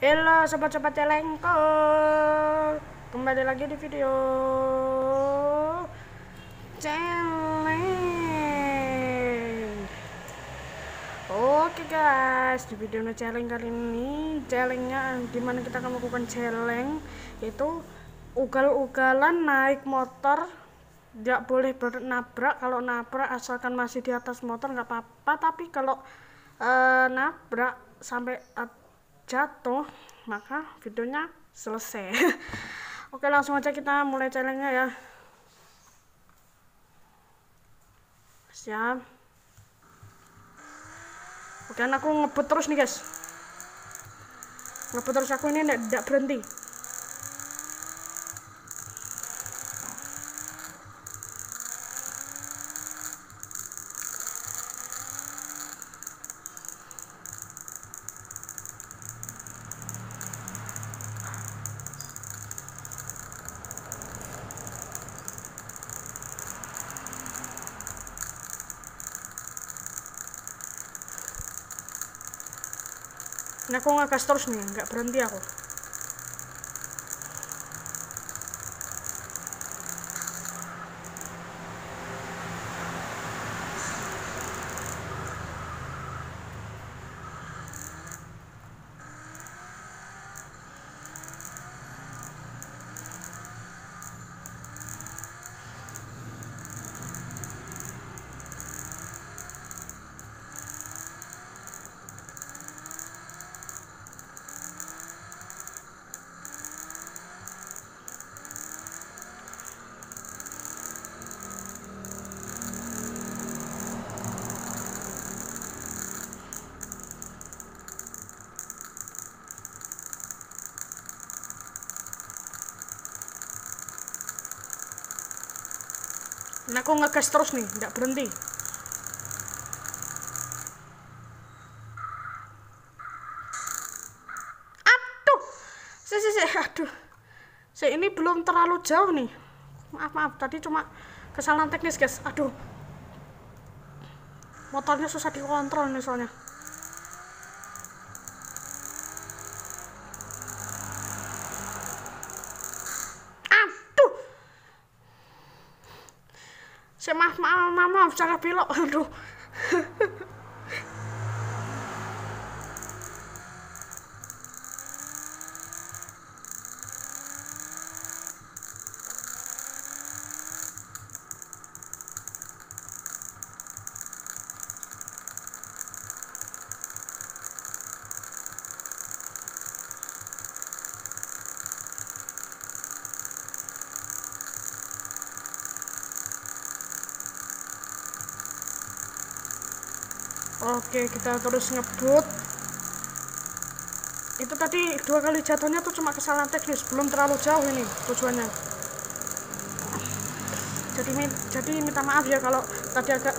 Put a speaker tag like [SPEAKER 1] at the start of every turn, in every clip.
[SPEAKER 1] Halo sobat-sobat celengko Kembali lagi di video Celeng Oke guys. Di video celeng kali ini Celengnya di mana kita akan melakukan celeng Itu Ugal-ugalan naik motor. Tidak boleh bernabrak. Kalau nabrak asalkan masih di atas motor nggak apa-apa. Tapi kalau uh, nabrak sampai jatuh maka videonya selesai. Oke langsung aja kita mulai challenge ya. Siap. Oke aku ngebut terus nih guys. Ngebut terus aku ini tidak berhenti Ini aku ngegas terus nih, nggak berhenti aku. Ini aku ngegas terus nih, nggak berhenti. Aduh, si si si, aduh, si ini belum terlalu jauh nih. Maaf maaf, tadi cuma kesalahan teknis guys. Aduh, motornya susah dikontrol nih soalnya. Sangat. Oke, kita terus ngebut. Itu tadi dua kali jatuhnya tuh cuma kesalahan teknis, belum terlalu jauh ini tujuannya. Jadi jadi minta maaf ya kalau tadi agak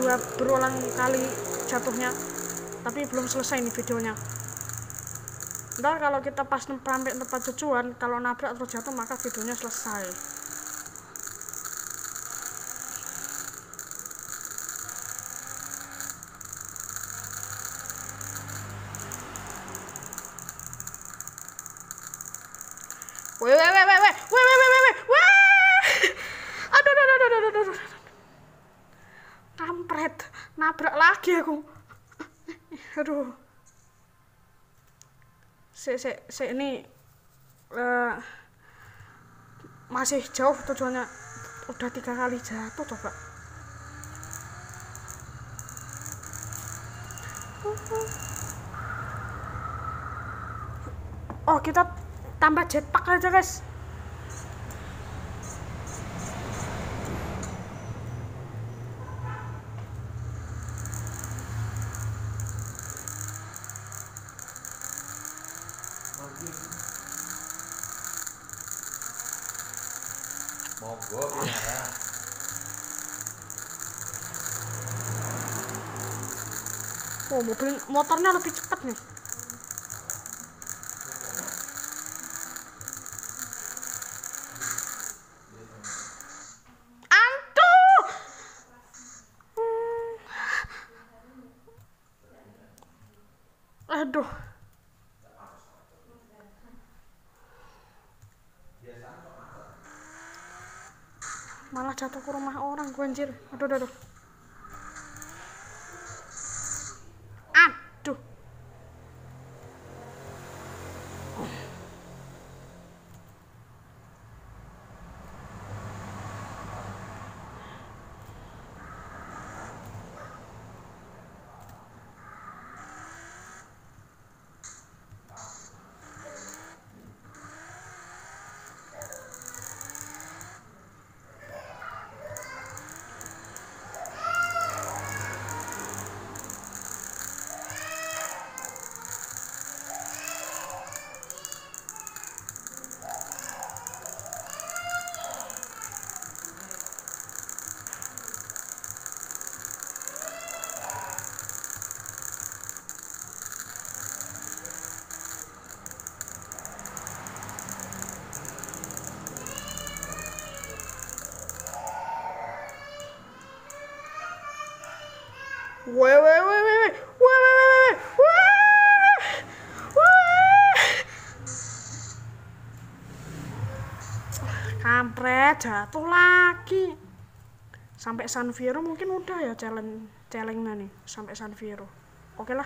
[SPEAKER 1] dua berulang kali jatuhnya. Tapi belum selesai ini videonya. Ntar kalau kita pas sampai tempat tujuan, kalau nabrak atau jatuh maka videonya selesai. Nabrak lagi aku. Aduh. Se, se, se ini uh, masih jauh tujuannya. Udah tiga kali jatuh coba. Oh, kita tambah jetpack aja guys monggo marah iya. Oh, mobil motornya lebih cepat nih. aduh
[SPEAKER 2] malah jatuh ke rumah orang gue anjir aduh aduh, aduh. aduh Kampret, jatuh lagi. Sampai San Viro mungkin udah ya challenge challenge nih sampai San Viro. Oke lah.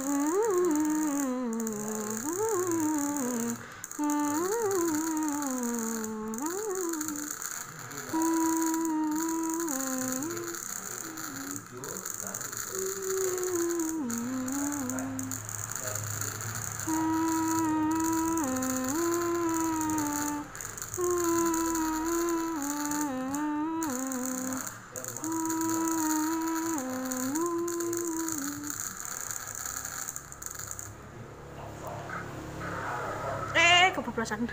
[SPEAKER 2] 음. kebebasan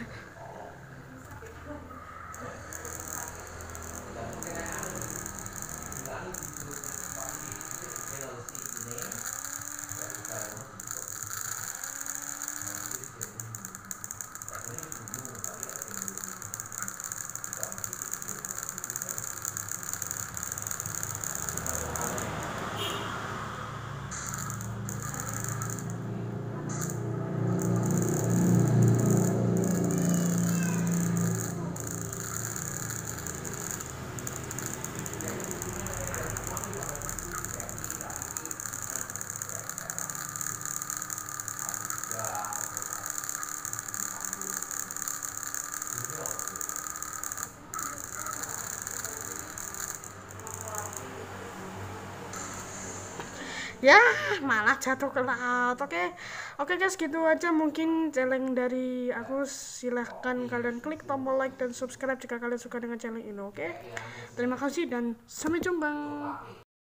[SPEAKER 2] ya malah jatuh ke laut. Oke oke guys gitu aja mungkin challenge dari aku. Silahkan kalian klik tombol like dan subscribe jika kalian suka dengan challenge ini oke? Terima kasih dan sampai jumpa